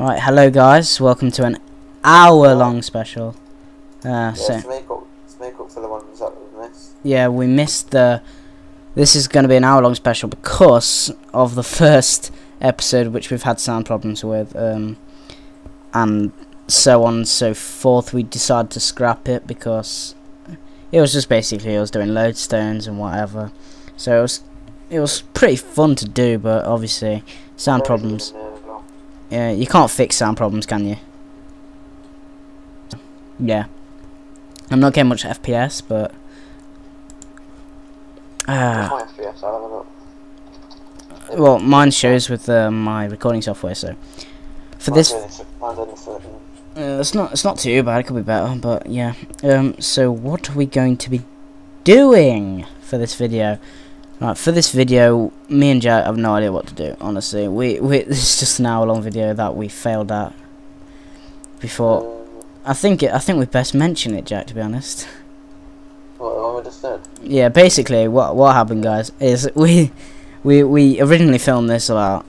Right, hello guys, welcome to an hour long special. Uh, Yeah, so, to make up, to make up for the ones that we missed. yeah, we missed the. This is going to be an hour long special because of the first episode, which we've had sound problems with, um, and so on and so forth. We decided to scrap it because it was just basically I was doing lodestones and whatever. So it was it was pretty fun to do, but obviously sound problems. Yeah, you can't fix sound problems, can you? Yeah. I'm not getting much FPS, but. Uh, my FPS? I'll have a look. well, mine shows with uh, my recording software, so. For this. only th- Mine's only 13. Uh, it's not it's not too bad, it could be better, but yeah. Um, so, what are we going to be doing for this video? Right, for this video, me and Jack have no idea what to do, honestly. We, we This is just an hour long video that we failed at before. I think it, I think we best mention it, Jack. To be honest. what, the one we just did? Yeah, basically, what what happened, guys, is we we we originally filmed this about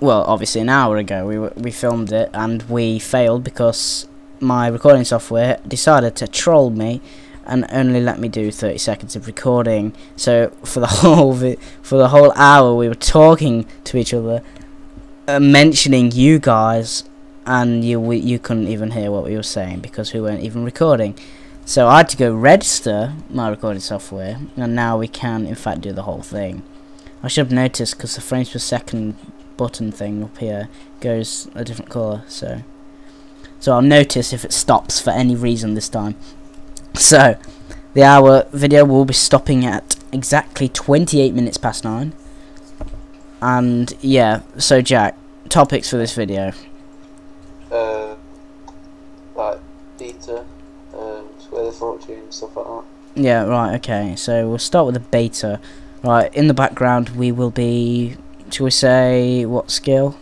well, obviously an hour ago. We we filmed it and we failed because my recording software decided to troll me and only let me do 30 seconds of recording. So for the whole for the whole hour, we were talking to each other, uh, mentioning you guys, and you we, you couldn't even hear what we were saying because we weren't even recording. So I had to go register my recording software, and now we can, in fact, do the whole thing. I should have noticed because the frames per second button thing up here goes a different colour, so so I'll notice if it stops for any reason this time. So the hour video will be stopping at exactly 28 minutes past nine. And yeah, so Jack, topics for this video. Uh, like beta, um, Squeal of Fortune, stuff like that. Yeah, right, okay. So we'll start with the beta. Right, in the background we will be shall we say what skill?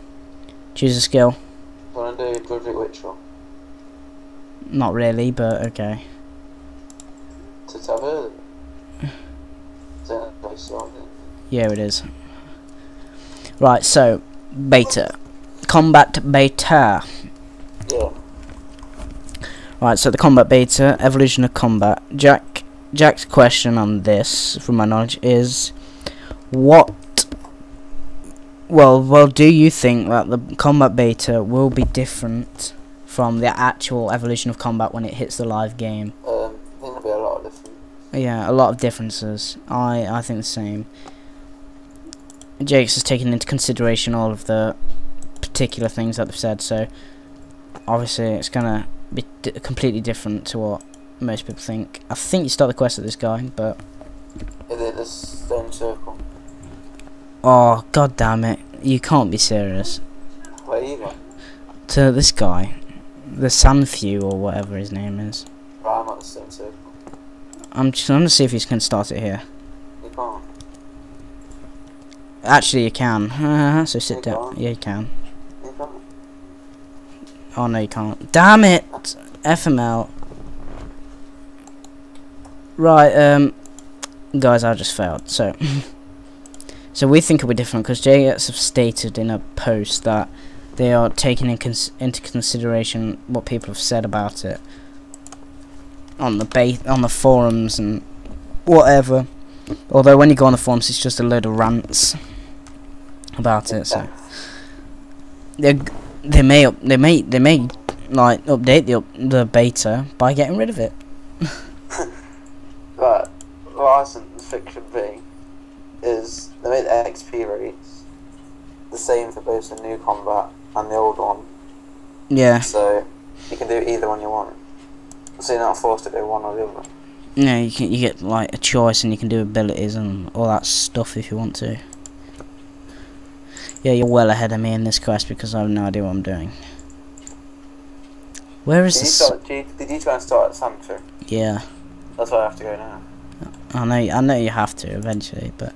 Choose a skill. Want to do Druidic Ritual? Not really, but okay. To have heard of it? Is that nice song? Yeah, it is. Right, so beta. Combat beta. Yeah. Right, so the combat beta, evolution of combat. Jack Jack's question on this, from my knowledge, is what well well do you think that the combat beta will be different from the actual evolution of combat when it hits the live game? Um, Yeah, a lot of differences. I I think the same. Jagex has taken into consideration all of the particular things that they've said, so obviously it's gonna be d completely different to what most people think. I think you start the quest with this guy, but Is it the stone circle? oh god damn it, you can't be serious. Where are you going? To this guy, the Sanfew or whatever his name is. Right, I'm at the stone circle. I'm just I'm gonna see if he gonna start it here. You can't. Actually, you can. so sit down. can't. Yeah, you can. You can't. Oh no, you can't. Damn it! FML. Right, um, guys, I just failed. So, so we think it'll be different because Jagex have stated in a post that they are taking in cons into consideration what people have said about it on the ba on the forums and whatever. Although when you go on the forums, it's just a load of rants about it. So they they may up, they may they may like update the up, the beta by getting rid of it. Right, License Fiction V is they made the XP rates the same for both the new combat and the old one, Yeah, so you can do either one you want. So you're not forced to do one or the other. yeah, you can you get like a choice and you can do abilities and all that stuff if you want to. Yeah, you're well ahead of me in this quest because I have no idea what I'm doing. Where is Did you, this? start, did, you, did you try and start at Sanfew? Yeah, That's where I have to go now. I know I know you have to eventually, but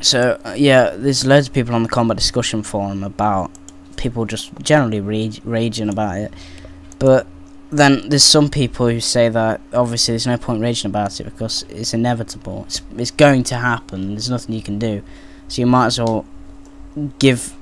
so uh, yeah, there's loads of people on the combat discussion forum about people just generally rage, raging about it, but then there's some people who say that obviously there's no point raging about it because it's inevitable. It's it's going to happen. There's nothing you can do, so you might as well give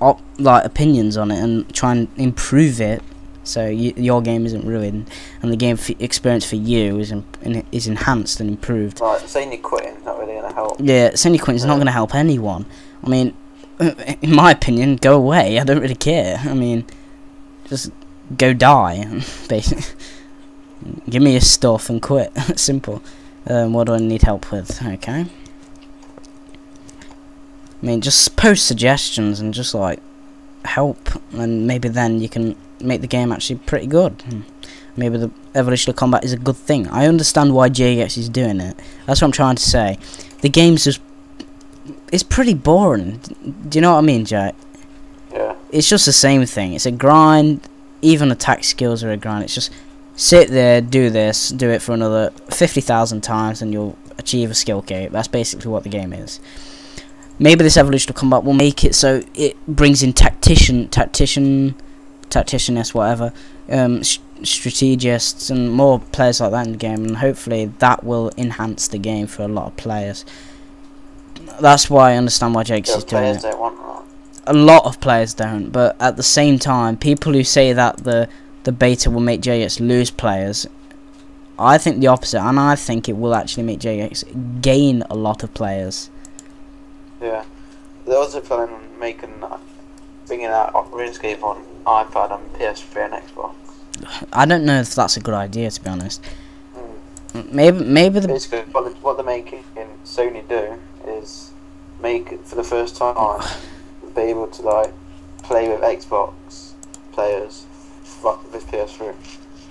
op- like opinions on it and try and improve it so y- your game isn't ruined and the game f- experience for you is in- in- is enhanced and improved. Like saying you're quitting is not really gonna help. Yeah, Cindy Quinton's not Yeah. Not going to help anyone. I mean, uh, in my opinion, go away. I don't really care. I mean, just go die, basically. Give me your stuff and quit. Simple. Um, what do I need help with? Okay. I mean, just post suggestions and just like help, and maybe then you can make the game actually pretty good. Hmm. Maybe the evolution of combat is a good thing. I understand why Jagex is doing it. That's what I'm trying to say. The game's just it's pretty boring. Do you know what I mean, Jack? Yeah. It's just the same thing. It's a grind. Even attack skills are a grind. It's just sit there, do this, do it for another fifty thousand times, and you'll achieve a skill cape. That's basically what the game is. Maybe this evolution of combat will make it so it brings in tactician, tactician, tacticianess, whatever, um, strategists, and more players like that in the game, and hopefully that will enhance the game for a lot of players. That's why I understand why Jagex Yeah, is doing it don't want that. A lot of players don't, but at the same time, people who say that the the beta will make Jagex lose players, I think the opposite, and I think it will actually make Jagex gain a lot of players. Yeah. They're also planning on making that, bringing out RuneScape on iPad and PS3 and Xbox. I don't know if that's a good idea, to be honest. Mm. Maybe maybe the Basically, what, they're making in Sony do is make it for the first time be able to like play with Xbox players with PS3,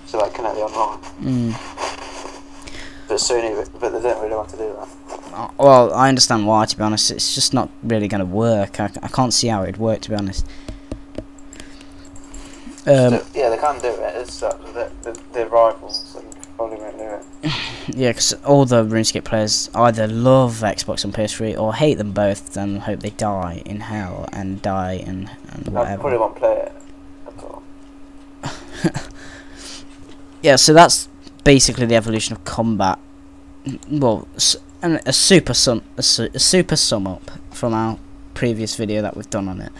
so like connect the online. mm, But Sony, but they don't really want to do that. uh, well, I understand why. To be honest, it's just not really going to work. I, I can't see how it'd work, to be honest. Um, so, yeah, they can do it. It's uh, they're, they're, they're rivals and probably won't do it. Yeah, because all the RuneScape players either love Xbox and PS3 or hate them both and hope they die in hell and die and, and I probably won't play it at all. Yeah, so that's basically the evolution of combat. Well, and a super sum, a, su- a super sum up from our previous video that we've done on it.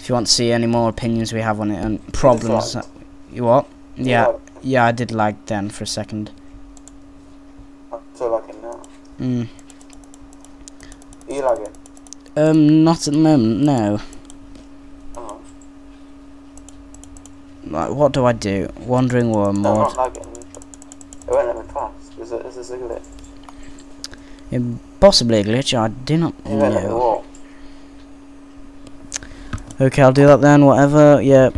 If you want to see any more opinions we have on it and problems, that, you what? Yeah, Like, yeah, I did lag then for a second. I'm so lagging now. Mm. Are you lagging? Um, not at the moment, no. Oh. Like, what do I do? Wandering Worm No, I'm mod. not lagging. It won't let me pass. Is, it, is this a glitch? Yeah, possibly a glitch, I do not It won't let me know. Okay, I'll do that then, whatever. Yeah,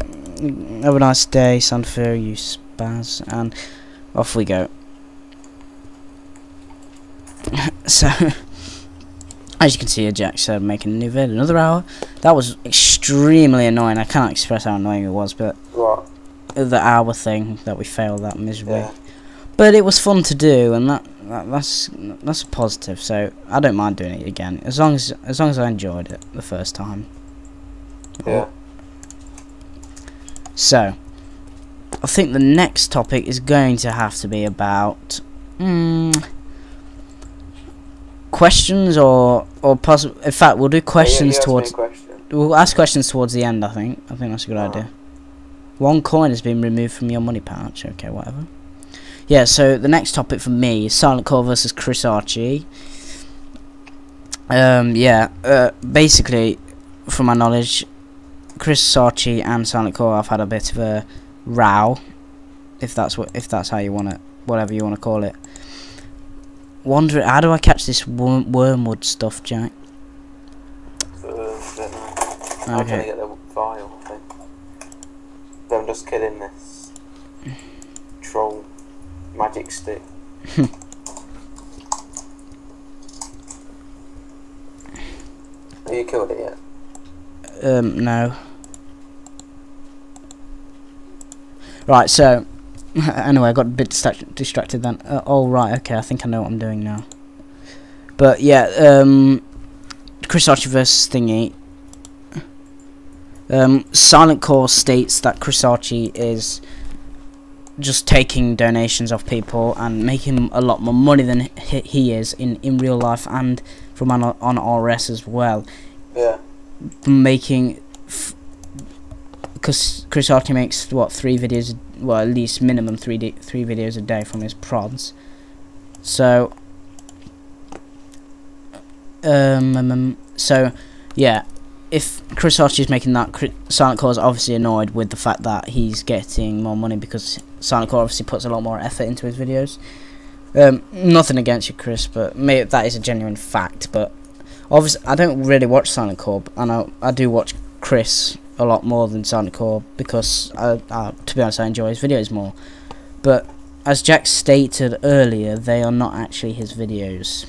have a nice day, Sandfair, you And off we go. so, as you can see, Jack said making a new vid, another hour. That was extremely annoying. I can't express how annoying it was, but What? the hour thing that we failed that miserably. Yeah. But it was fun to do, and that, that that's that's a positive. So I don't mind doing it again, as long as as long as I enjoyed it the first time. Yeah. So I think the next topic is going to have to be about mm, questions or or possible. In fact, we'll do questions Yeah, towards. question. We'll ask questions towards the end. I think. I think that's a good Oh. idea. One coin has been removed from your money pouch. Okay, whatever. Yeah. So the next topic for me is Silent Core versus Chris Archie. Um. Yeah. Uh. Basically, from my knowledge, Chris Archie and Silent Core have had a bit of a row, if that's what if that's how you want it, whatever you want to call it. Wonder how do I catch this worm, wormwood stuff, Jack? Uh, don't. I'm trying to Okay. get the file thing. I'm just kidding this. Troll magic stick. Have you killed it yet? Um, no. Right, so anyway, I got a bit distract- distracted then. Uh, oh right, okay, I think I know what I'm doing now. But yeah, um, Chris Archie versus Thingy. Um, Silent Core states that Chris Archie is just taking donations off people and making a lot more money than he, is in, in real life and from on, on RS as well Yeah. making because Chris Archie makes what three videos, well at least minimum three three videos a day from his prods. So, um, um, um, so yeah, if Chris Archie is making that, Chri- Silent Core is obviously annoyed with the fact that he's getting more money because Silent Core obviously puts a lot more effort into his videos. Um, nothing against you, Chris, but that is a genuine fact. But obviously, I don't really watch Silent Core, and I I do watch Chris a lot more than Silent Core because I, I, to be honest, I enjoy his videos more. But as Jack stated earlier, they are not actually his videos.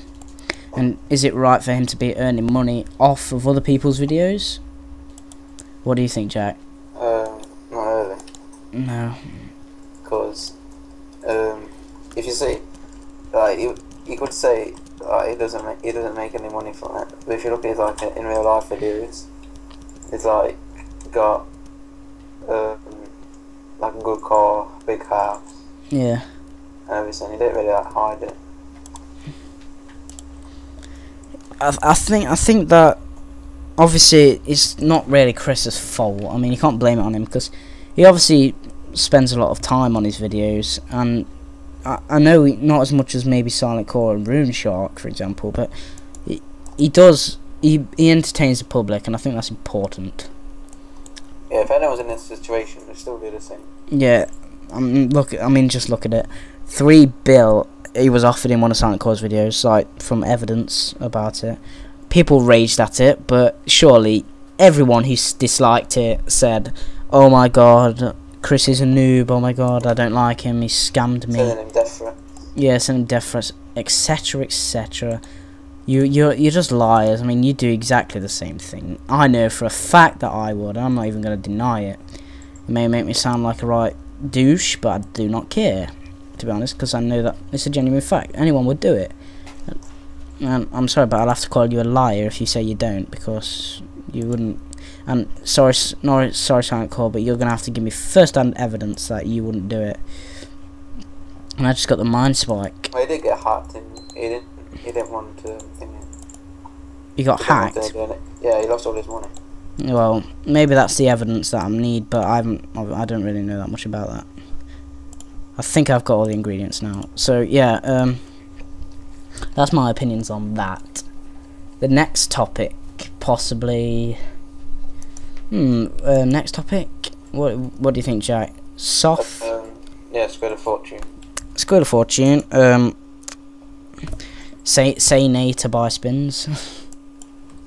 And is it right for him to be earning money off of other people's videos? What do you think, Jack? Um, not really, No. because um, if you see, like you, you could say like he doesn't make he doesn't make any money from it. But if you look at like in real life videos, it's like got um, like a good car, big house, Yeah. and everything. He didn't really like hide it. I, I think I think that obviously it's not really Chris's fault. I mean, you can't blame it on him because he obviously spends a lot of time on his videos, and I, I know he- not as much as maybe Silent Core and Rune Shark, for example, but he, he does he he entertains the public, and I think that's important. Yeah, if anyone was in this situation, they'd still do the same. Yeah, I mean, look. I mean, just look at it. Three bill. He was offered in one of Silent Core's videos, like from evidence about it. People raged at it, but surely everyone who disliked it said, "Oh my god, Chris is a noob. Oh my god, I don't like him. He scammed me." Sending him death threat. Yeah, sending death threats, etc., etc. You, you're, you're just liars. I mean, you do exactly the same thing. I know for a fact that I would. I'm not even going to deny it. It may make me sound like a right douche, but I do not care, to be honest, because I know that it's a genuine fact. Anyone would do it. And I'm sorry, but I'll have to call you a liar if you say you don't, because you wouldn't. And sorry, no, sorry, Silent Call, but you're gonna have to give me first-hand evidence that you wouldn't do it. And I just got the mind spike. He did get hacked, he didn't. He didn't want to. Think it. You got He didn't hacked. Yeah, he lost all his money. Well, maybe that's the evidence that I need, but I haven't. I don't really know that much about that. I think I've got all the ingredients now. So yeah, um, that's my opinions on that. The next topic, possibly. Hmm. Uh, next topic. What What do you think, Jack? Soft. Um, yeah, Squeal of Fortune. Squeal of Fortune. Um. Say say nay to buy spins.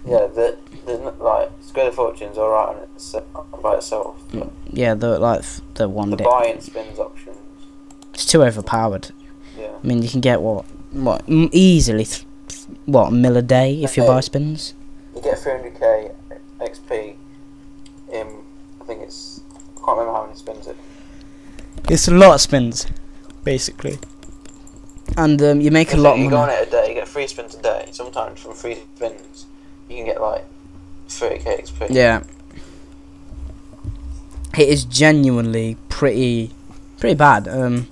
Yeah, the, the n- like Squeal of Fortune's alright on its, uh, by itself. Mm, but yeah, the like the one the day. buy-in spins options. It's too overpowered. Yeah. I mean, you can get what, what m- easily, what a mil a day if you buy spins. You get 300k XP in, I think it's, I can't remember how many spins it. It's a lot of spins, basically. And um, you make a So lot of You go on money. it a day, you get three spins a day. Sometimes from three spins, you can get like 30k XP. Yeah. It is genuinely pretty, pretty bad. Um,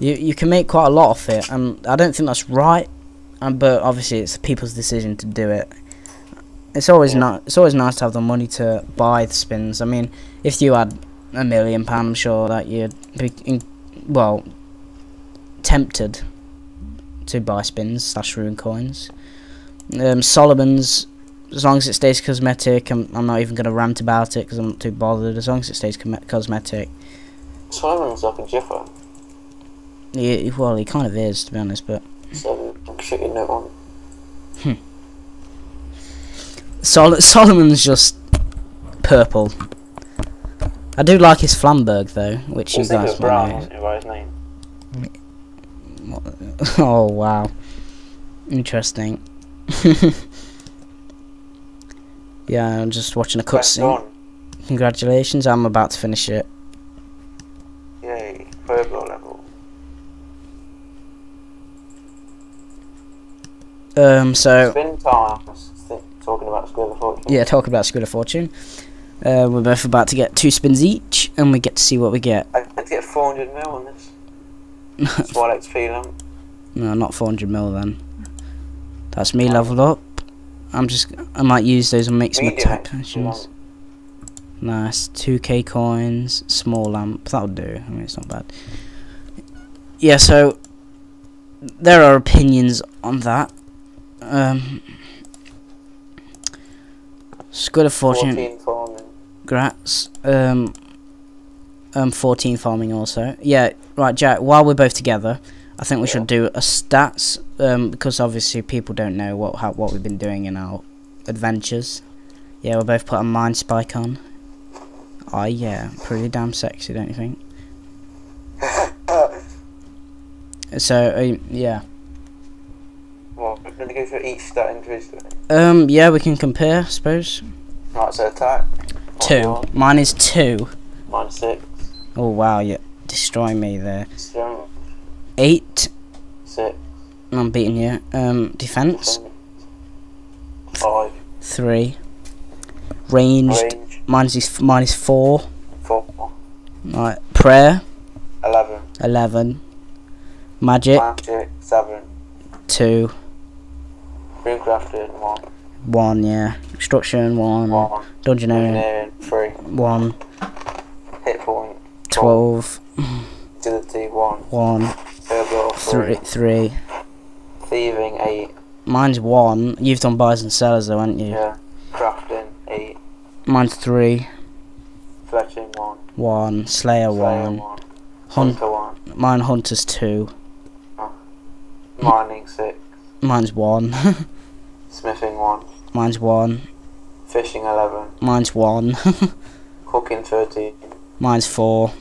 you you can make quite a lot of it, and I don't think that's right. Um, but obviously it's people's decision to do it. It's always Yeah. not. It's always nice to have the money to buy the spins. I mean, if you had a million pound, I'm sure that you'd be, in, well, tempted to buy spins slash rune coins. Um, Solomon's, as long as it stays cosmetic, I'm, I'm not even going to rant about it because I'm not too bothered. As long as it stays cosmetic, Solomon's like a jiffer, he, well, he kind of is to be honest. But so I'm shooting no one. Sol- Solomon's just purple. I do like his Flamberg though, which you guys Brown, know. wasn't it, by his name? oh wow, interesting. yeah, I'm just watching a cutscene. Congratulations, I'm about to finish it. Yay, Pueblo level. Um, so Spin times, talking about Squeal of Fortune. yeah, talk about Squeal of Fortune. Uh, we're both about to get two spins each, and we get to see what we get. I get 400 mil on this. Small XP lamp. no, not 400 mil then. That's me leveled up. I'm just, I might use those and make some attack potions. Nice. 2k coins, small lamp. That'll do. I mean, it's not bad. Yeah, so there are opinions on that. Um, Squeal of Fortune, 14 farming. Grats. Um, um, 14 farming also. Yeah, right, Jack, while we're both together, I think we Yeah. should do a stats, um, because obviously people don't know what how, what we've been doing in our adventures. Yeah, we'll both put a mind spike on. Oh yeah, pretty damn sexy, don't you think? So, uh, yeah. well, we're going to go through each stat individually. Um, yeah, we can compare, I suppose. Right, so attack. Two. Mine is two. Minus 6. Oh wow, you destroy me there. Eight. 6. I'm beating you. Um, defense. 5. Three. Ranged. Range. Mine's is four. 4. Right. Prayer. 11. Eleven. Magic. Magic. 7. Two. Runecrafting. 1. One. Yeah. Construction. One. 1. Dungeoneering. 3. One. Hit point. Twelve. Agility. 1. One. Turbo. Three. 3. Three. Thieving. 8. Mine's one. You've done buys and sellers though, haven't you? Yeah. Crafting. 8. Mine's three. Fletching. 1. One. Slayer. Slayer. One. 1. Hun- Hunter. 1. mine Hunter's two. Oh. Mining. 6. Mine's one. Smithing. 1. Mine's one. Fishing. 11. Mine's one. Cooking. 13. Mine's four.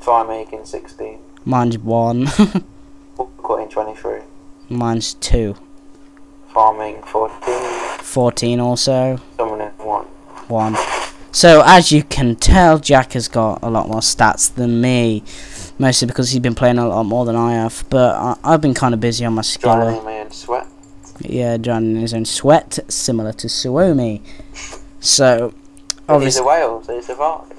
Fire making. 16. Mine's one. Cutting. 23. Mine's two. Farming. 14. 14 also. Summoning. 1. One. So, as you can tell, Jack has got a lot more stats than me. Mostly because he's been playing a lot more than I have. But I, I've been kind of busy on my Drowning skill. me in sweat. Yeah, drowning in his own sweat, similar to Suomi. So, But he's obviously, a whale, so he survived.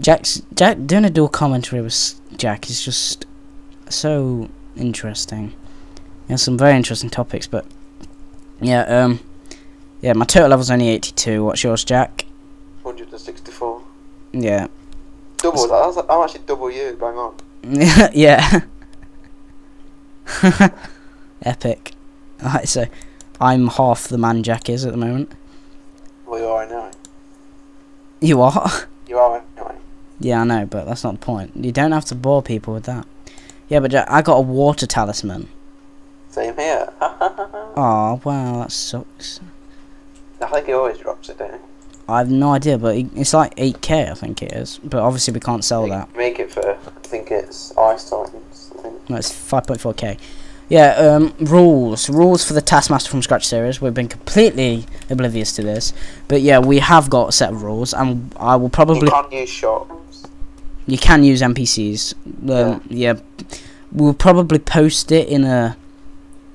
Jack's Jack doing a dual commentary with Jack is just so interesting. He has some very interesting topics, but yeah, um, yeah, my total level's only 82. What's yours, Jack? 164. Yeah, Double that. That's, I'm actually double you. Bang on. yeah. Epic. Alright, so I'm half the man Jack is at the moment. Well, you are anyway. You are? You are anyway. Yeah, I know, but that's not the point. You don't have to bore people with that. Yeah, but Jack, I got a water talisman. Same here. Oh, wow, that sucks. I think he always drops it, don't he? I have no idea, but it's like 8k, I think it is. But obviously, we can't sell make, that. Make it for, I think it's Ice. I. No, it's 5.4k. Yeah, um, rules. Rules for the Taskmaster from Scratch series. We've been completely oblivious to this. But yeah, we have got a set of rules, and I will probably... You can't use shops. You can use NPCs. Um, yeah. We'll probably post it in a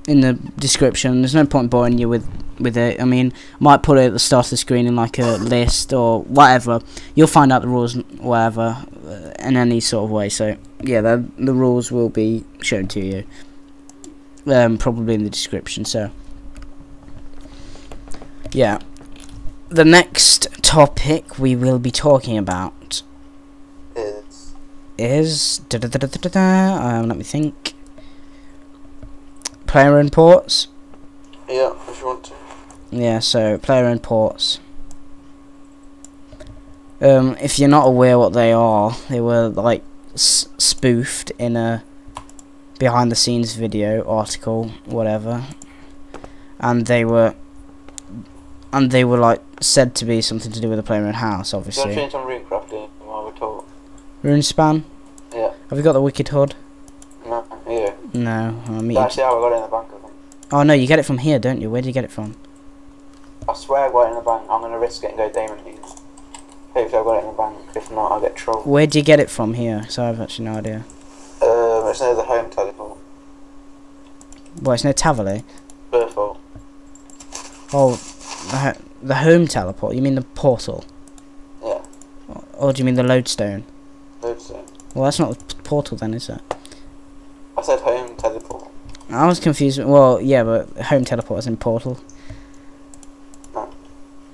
in the description. There's no point boring you with with it. I mean, might put it at the start of the screen in like a list or whatever. You'll find out the rules, whatever, uh, in any sort of way. So yeah, the the rules will be shown to you. Um, probably in the description. So yeah, the next topic we will be talking about Is da da da da da. Um, let me think. Player imports. yeah, if you want to. Yeah, so player imports. Um, if you're not aware what they are, they were like s- spoofed in a behind the scenes video article, whatever, and they were and they were like said to be something to do with the player in house, Do you want to obviously. change on runecrafting while we talk? Runespan. Yeah. Have you got the Wicked Hood? No, yeah. No, I mean. That's actually how I got it in the bank, I think. Oh no, you get it from here, don't you? Where do you get it from? I swear I got it in the bank. I'm going to risk it and go Damon League. Hopefully I got it in the bank. If not, I'll get trolled. Where do you get it from here? So I've actually no idea. Um, it's near the home teleport. Well, it's near Taverley. Burthorpe. Oh, the, the home teleport. You mean the portal? Yeah. Or, or do you mean the lodestone? Well, that's not the portal then, is it? I said home teleport. I was confused. Well, yeah, but home teleport is in portal. No.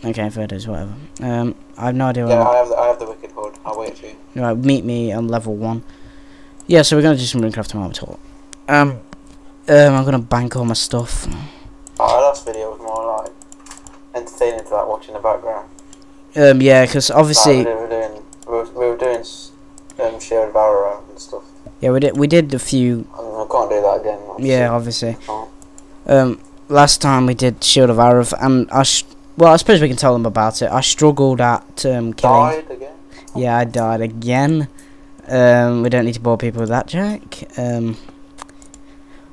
Okay, third is whatever. Um, I have no idea. Yeah, I have the, I have the wicked hood. I'll wait for you. Right, meet me on level one. Yeah, so we're gonna do some Runecraft tomorrow tour. Um, um, I'm gonna bank all my stuff. Our last video was more like entertaining to like watching the background. Um, yeah, because obviously, like, we were doing we were, we were doing um, Shield of Arrav and stuff. yeah, we did we did a few. I, mean, I can't do that again. obviously. Yeah, obviously. Um, last time we did Shield of Arrav, and I well, I suppose we can tell them about it. I struggled at um, killing. Died again. Yeah, I died again. Um, we don't need to bore people with that, Jack. Um,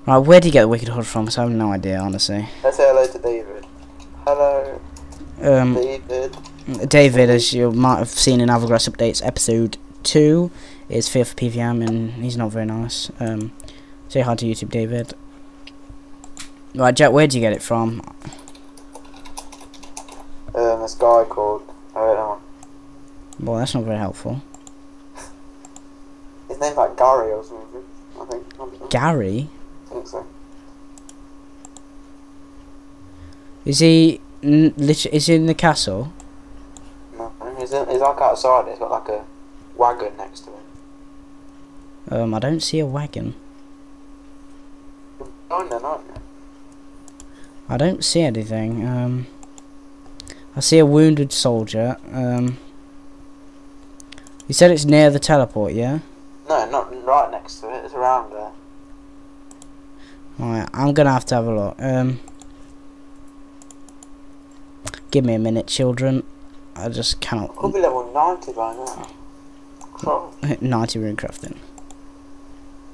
right, where do you get the Wicked Hood from? 'Cause I have no idea, honestly. Let's say hello to David. Hello, Um, David. David, as you might have seen in Avagrath Updates episode 2, is fifth PVM and he's not very nice. Um, say hi to YouTube, David. Right, Jack, where do you get it from? Um, this guy called. I don't know. Well, that's not very helpful. His name's like Gary or something. I think. I. Gary? I think so. Is he n- lit- is he in the castle? No, he's, in, he's like outside. He's got like a wagon next to him. Um, I don't see a wagon. You're blind aren't you? I don't see anything. Um, I see a wounded soldier. Um, you said it's near the teleport, yeah? No, not right next to it. It's around there. Alright, I'm gonna have to have a look. Um, give me a minute, children. I just cannot. Could be level 90 by now. Oh, 90 rune crafting.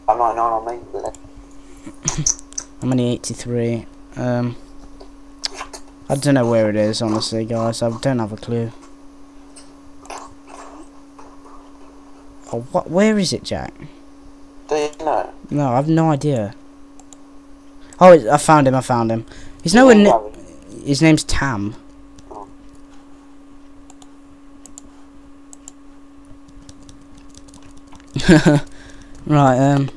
I'm 99 on blade. I'm only 83. Um, I don't know where it is, honestly, guys. I don't have a clue. Oh, what? Where is it, Jack? Do you know? No, I have no idea. Oh, I found him. I found him. He's nowhere. Name Ne- Gary? his name's Tam. right. Um.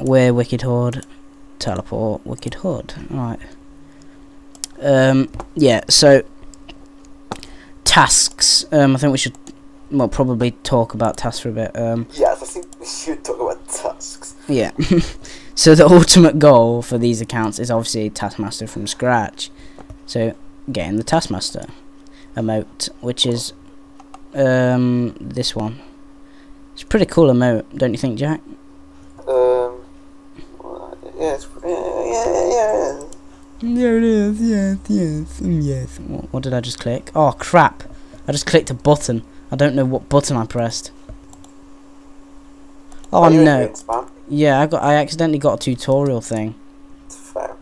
Where Wicked Hood? Teleport. Wicked Hood. Right. Um. Yeah. So. Tasks. Um. I think we should. Well, probably talk about tasks for a bit. Um. Yes, I think we should talk about tasks. Yeah. so the ultimate goal for these accounts is obviously Taskmaster from scratch. So getting the Taskmaster emote, which is um this one. It's a pretty cool emote, don't you think, Jack? Um, yeah, it's, yeah, yeah, yeah. There it is. Yes, yes, mm, yes. What, what did I just click? Oh crap! I just clicked a button. I don't know what button I pressed. Oh Are no! Yeah, I got. I accidentally got a tutorial thing. Fair.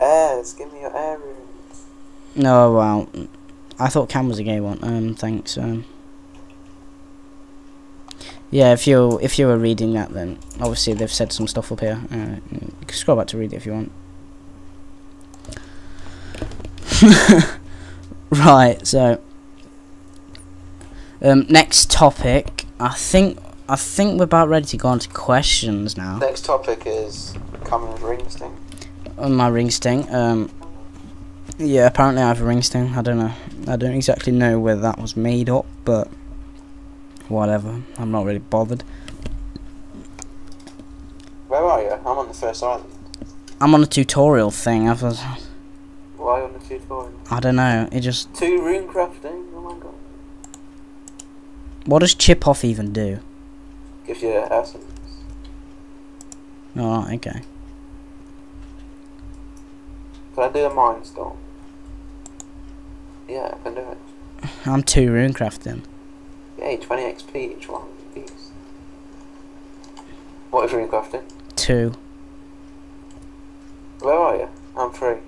Airs, give me your runes. No, well, I thought Cam was a gay one. Um, thanks. Um, yeah, if you if you were reading that, then obviously they've said some stuff up here. Uh, scroll back to read it if you want. right. So, um, next topic. I think I think we're about ready to go on to questions now. Next topic is Camron's ring sting. on my ring sting. Um, yeah, apparently I have a ring sting. I don't know. I don't exactly know whether that was made up, but whatever. I'm not really bothered. Where are you? I'm on the first island. I'm on a tutorial thing. I was, Why on the tutorial? I don't know. It just. Two rune crafting. Oh my god. What does chip off even do? Gives you essence. Oh, okay. Can I do a mind storm? Yeah, I can do it. I'm two rune crafting. Yay, 20 XP each one. What is rune crafting? Two. Where are you? I'm free.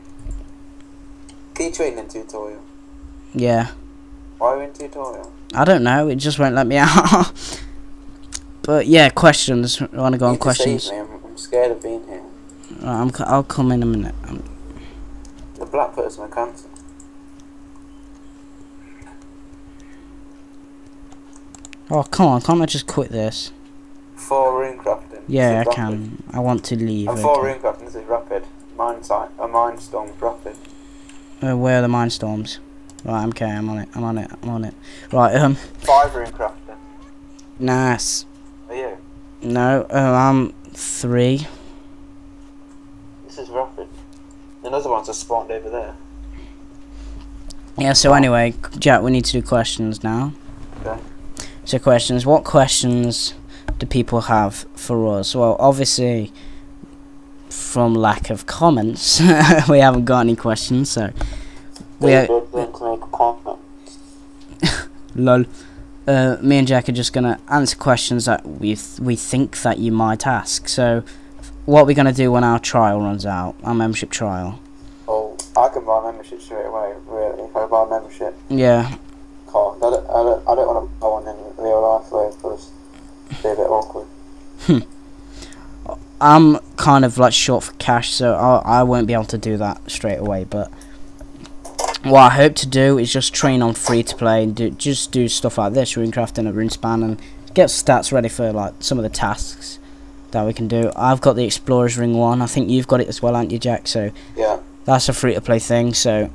Can you train in tutorial? Yeah. Why are you in tutorial? I don't know. It just won't let me out. but yeah, questions. I want to go You on questions. me. I'm, I'm scared of being here. Right, I'm. I'll come in a minute. Um, The black person with cancer. Oh come on! Can't I just quit this? For rune crafting. Yeah, I is can. I want to leave. And for okay. Runecraft, this is rapid. Mine site, a mind storm's rapid. Uh, where are the mind storms? Right, okay, I'm on it. I'm on it. I'm on it. Right, um, Five Runecraft. then. nice. Are you? No, uh, I'm three. This is rapid. Another one's just spawned over there. Yeah. So anyway, Jack, we need to do questions now. Okay. So questions. What questions do people have for us? Well, obviously, from lack of comments, we haven't got any questions. So we. Are, did want to make a comment. lol. Uh, me and Jack are just gonna answer questions that we th- we think that you might ask. So, what are we're gonna do when our trial runs out, our membership trial. Oh, I can buy a membership straight away, really. If I buy membership Yeah, I don't, I don't, I don't want to go on in real life, though, because it'd be a bit awkward. Hmm. I'm kind of like short for cash, so I I won't be able to do that straight away. But what I hope to do is just train on free to play and do just do stuff like this, runecraft and a runespan, and get stats ready for like some of the tasks that we can do. I've got the explorers ring one. I think you've got it as well, aren't you, Jack? So Yeah. that's a free to play thing. So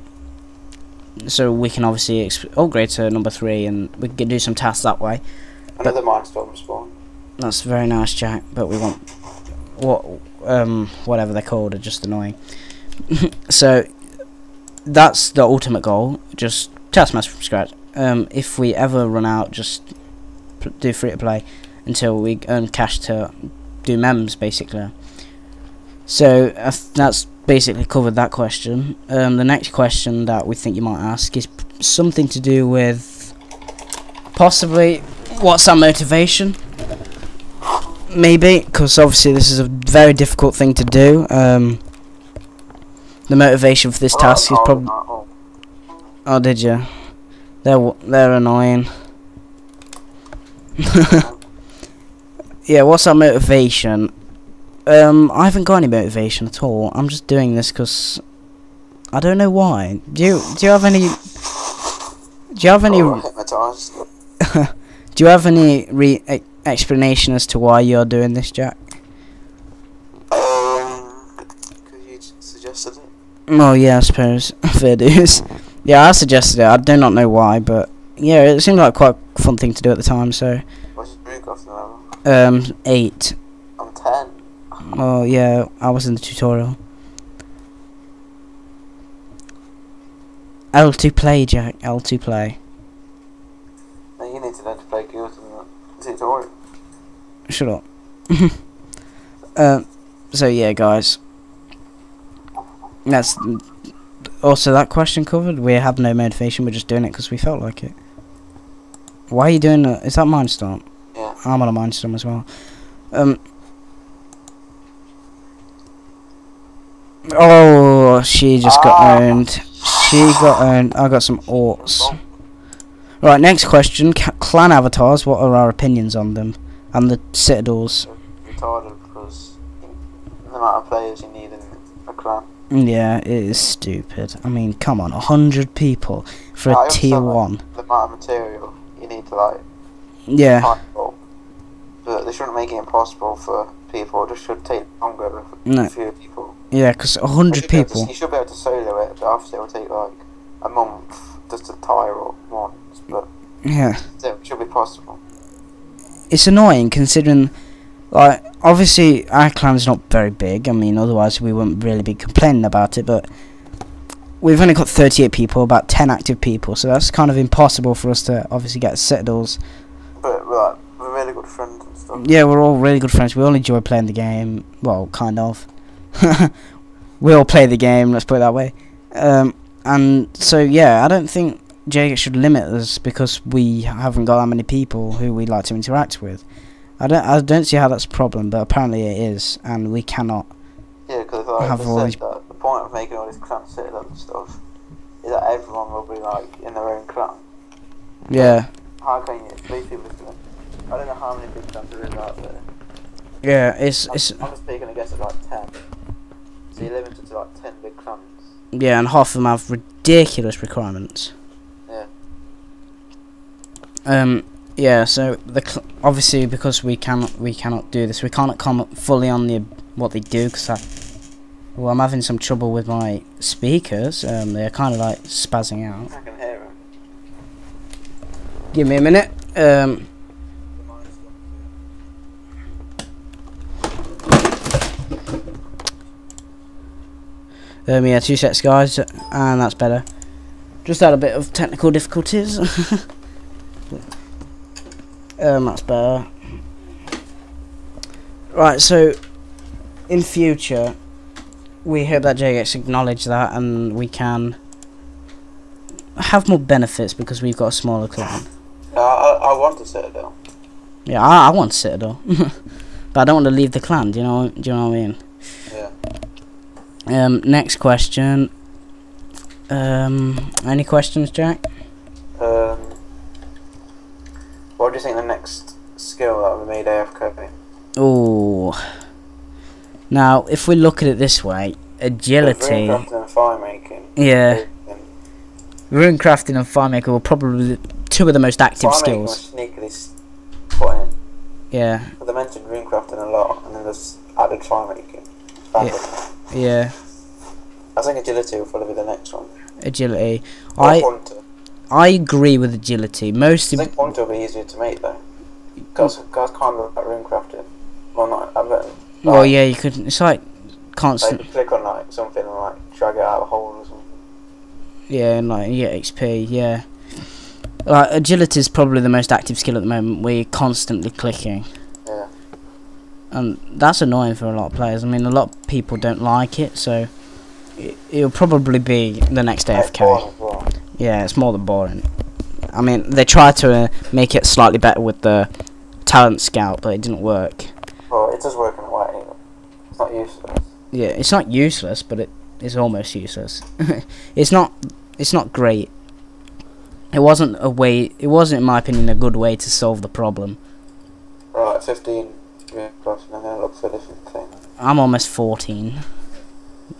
so we can obviously exp- upgrade to number three, and we can do some tasks that way. Another mind storm spawn. That's very nice, Jack. But we want what um whatever they're called are just annoying. so that's the ultimate goal. Just taskmaster from scratch. Um, if we ever run out, just do free to play until we earn cash to do mems, basically. So uh, that's basically covered that question. Um, the next question that we think you might ask is something to do with possibly what's our motivation? Maybe because obviously this is a very difficult thing to do. Um the motivation for this task is probably oh, did you they're they're annoying. Yeah what's our motivation um i haven't got any motivation at all i'm just doing this because i don't know why do you do you have any do you have any oh, do you have any re- e- explanation as to why you're doing this jack Um, because you suggested it. Oh yeah, I suppose fair dues. Yeah, I suggested it. I do not know why, but yeah, it seemed like quite a fun thing to do at the time. So, What's your um, eight. I'm 10. Oh yeah, I was in the tutorial. L two play, Jack. L two play. Now you need to learn to play Guild in the tutorial. Shut up. um, so yeah, guys. That's also that question covered. We have no motivation. We're just doing it because we felt like it. Why are you doing that? Is that Mindstorm? Yeah. I'm on a Mindstorm as well. Um. Oh, she just got Ah. owned. She got owned. I got some orts. Right, next question. Clan avatars. What are our opinions on them? And the citadels. Retarded because the amount of players you need in a clan. Yeah, it is stupid. I mean, come on, a hundred people for I a tier understand that. one. The amount of material you need to like Yeah. But they shouldn't make it impossible for people. It just should take longer with No. a few people. Yeah, because a You hundred should to- people. you should be able to solo it, but obviously it will take like a month just to tire up once. But Yeah, it should be possible. it's annoying considering, like, obviously our clan's not very big. I mean, otherwise we wouldn't really be complaining about it. But we've only got thirty-eight people, about ten active people, so that's kind of impossible for us to obviously get citadels. But we're, like, we're really good friends and stuff. Yeah, we're all really good friends. We all enjoy playing the game. Well, kind of. we all play the game. Let's put it that way. Um, and so yeah, I don't think Jagex should limit us because we haven't got that many people who we'd like to interact with. I don't. I don't see how that's a problem, but apparently it is, and we cannot. Yeah, because like Have all these- that the point of making all these clan citadels and stuff is that everyone will be like in their own clan. Yeah. How can you? These people. I don't know how many big clans there is out there. Yeah. It's I'm, it's I'm just taking I guess at like ten. So you're limited to like ten big clans. yeah, and half of them have ridiculous requirements. Yeah. Um, yeah. So the cl- obviously because we cannot we cannot do this. We cannot comment fully on the what they do because I. Well, I'm having some trouble with my speakers. Um, they're kind of like spazzing out. I can hear him. Give me a minute. Um, um, yeah, two sets, guys, and that's better. Just had a bit of technical difficulties. um, that's better. Right, so in future, we hope that Jagex acknowledge that, and we can have more benefits because we've got a smaller clan. I, I want a Citadel. Yeah, I, I want Citadel, but I don't want to leave the clan. Do you know? Do you know what I mean? Yeah. Um, next question. Um, any questions, Jack? Um, what do you think the next skill that will be made AFK? Oh. Now, if we look at it this way, agility. Runecrafting and fire making. Yeah, runecrafting and fire making were probably two of the most active fire skills. sneakily put in. Yeah, But they mentioned runecrafting a lot, and then there's added fire making. Yeah, I think agility will probably be the next one. agility. Or I Hunter. I agree with agility. I think Hunter will be easier to make though. Guys, mm. guys can't look at runecrafting. Well, not. I bet. well, yeah, you could. It's like Like, constant. you click on like something and like drag it out of a hole or something. Yeah, and like yeah, XP, yeah. Like agility is probably the most active skill at the moment. We're constantly clicking, Yeah. And that's annoying for a lot of players. I mean, a lot of people don't like it, so it, it'll probably be the next AFK. boring as well. Yeah, it's more than boring. I mean, they tried to uh, make it slightly better with the talent scout, but it didn't work. Well, it does work in a way. It's not useless. Yeah, it's not useless, but it is almost useless. it's not. It's not great. It wasn't a way. It wasn't, in my opinion, a good way to solve the problem. Right, 15 runecrafting and then look for a different thing. I'm almost 14.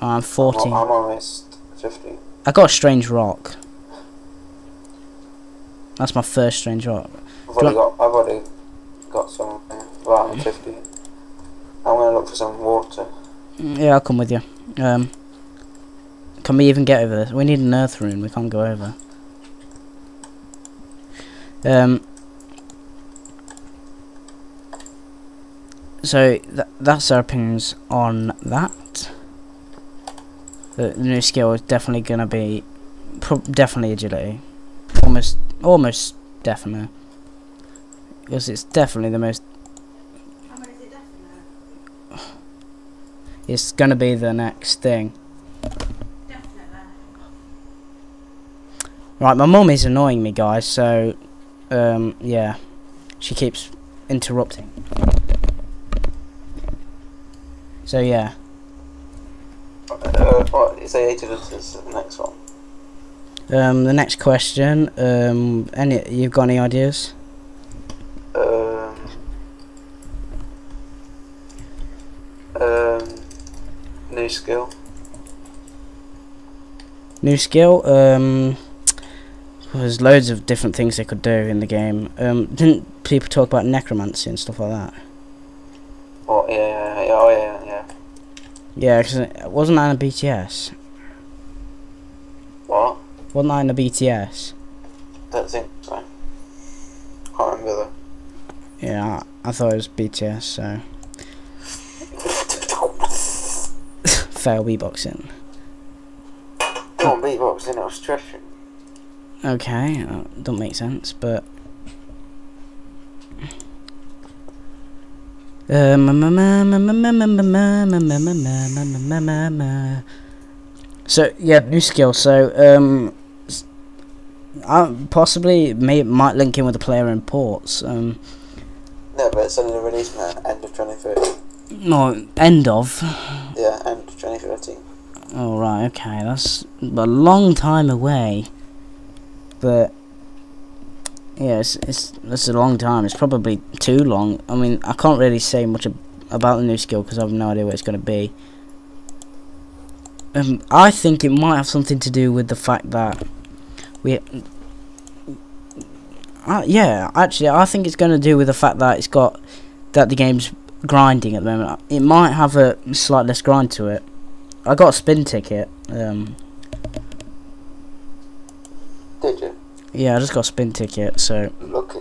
I'm I'm, 14. I'm almost 15. I got a strange rock. That's my first strange rock. I've already got, I've already got some. Right, I'm 15. I'm gonna look for some water. Mm, Yeah, I'll come with you. Um, can we even get over this? We need an earth rune. We can't go over. Um. So th that's our opinions on that. The, the new skill is definitely gonna be, pro definitely agility, almost almost definitely, because it's definitely the most. It's gonna be the next thing. Right, my mum is annoying me, guys. So, um, yeah, she keeps interrupting. So yeah, Uh, what, you say agility is the next one. um, the next question. Um, any you've got any ideas? Um, um, new skill. New skill. Um, there's loads of different things they could do in the game. Um, didn't people talk about necromancy and stuff like that? Oh yeah, yeah, yeah, oh yeah, yeah. Yeah, because it wasn't that in a BTS. What? Wasn't that in a BTS? Don't think so. Can't remember though. Yeah, I, I thought it was BTS. So fail beatboxing. On, beatboxing, it was stretching. Okay, uh, don't make sense, but. So yeah, new skill. So um, I possibly may might link in with the player in ports. Um, No, but it's only released now, end of 2013. no end of. Yeah, end of 2013. Oh right, okay, that's a long time away. But yeah, it's it's it's a long time. It's probably too long. I mean, I can't really say much ab- about the new skill because I have no idea what it's going to be. Um, I think it might have something to do with the fact that we. Uh, yeah, actually, I think it's going to do with the fact that it's got that the game's grinding at the moment. It might have a slight less grind to it. I got a spin ticket. Um, Did you? Yeah, I just got a spin ticket, so Lucky.